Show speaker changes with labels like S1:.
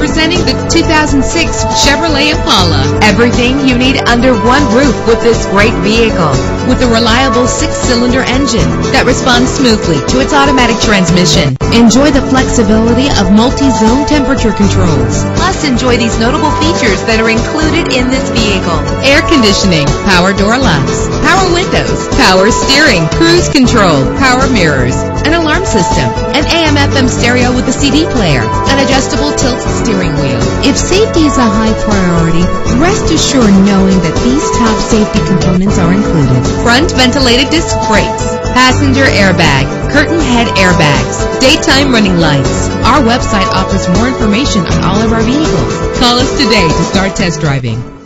S1: Introducing the 2006 Chevrolet Impala. Everything you need under one roof with this great vehicle. With a reliable six-cylinder engine that responds smoothly to its automatic transmission. Enjoy the flexibility of multi-zone temperature controls. Plus, enjoy these notable features that are included in this vehicle. Air conditioning, power door locks, power windows, power steering, cruise control, power mirrors, an alarm system, an AM FM stereo with a CD player, an adjustable tilt steering wheel. If safety is a high priority, rest assured knowing that these top safety components are included. Front ventilated disc brakes, passenger airbag, curtain head airbags, daytime running lights. Our website offers more information on all of our vehicles. Call us today to start test driving.